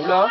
Oula.